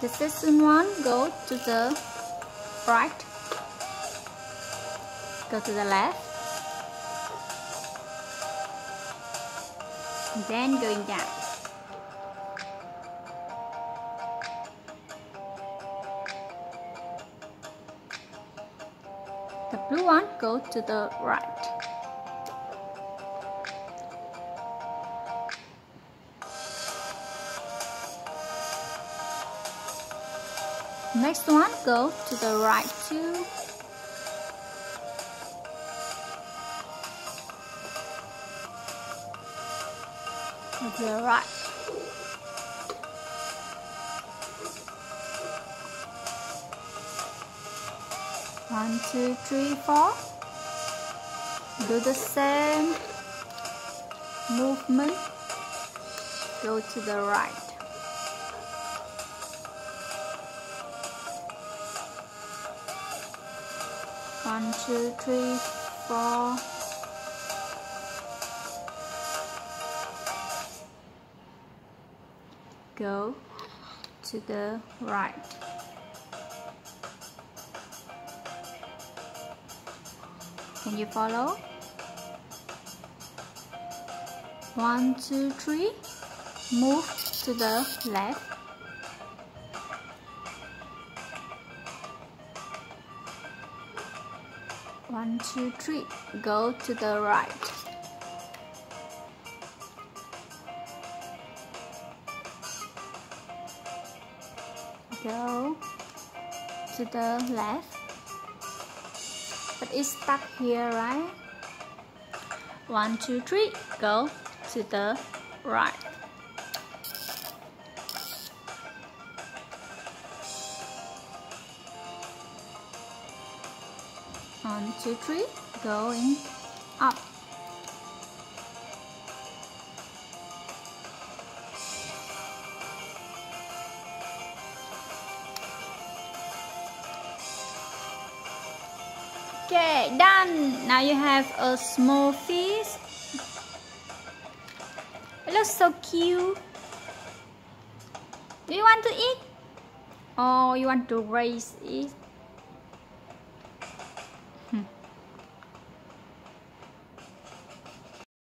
The second one go to the right. Go to the left. And then going down. The blue one go to the right. Next one go to the right too. To the right. One, two, three, four. Do the same movement. Go to the right. One, two, three, four. Go to the right. Can you follow? One, two, three. Move to the left. One, two, three. Go to the right. Go to the left. But it's stuck here, right? One, two, three. Go to the right. One, two, three, going up. Okay, done. Now you have a small fish. It looks so cute. Do you want to eat? Or you want to raise it?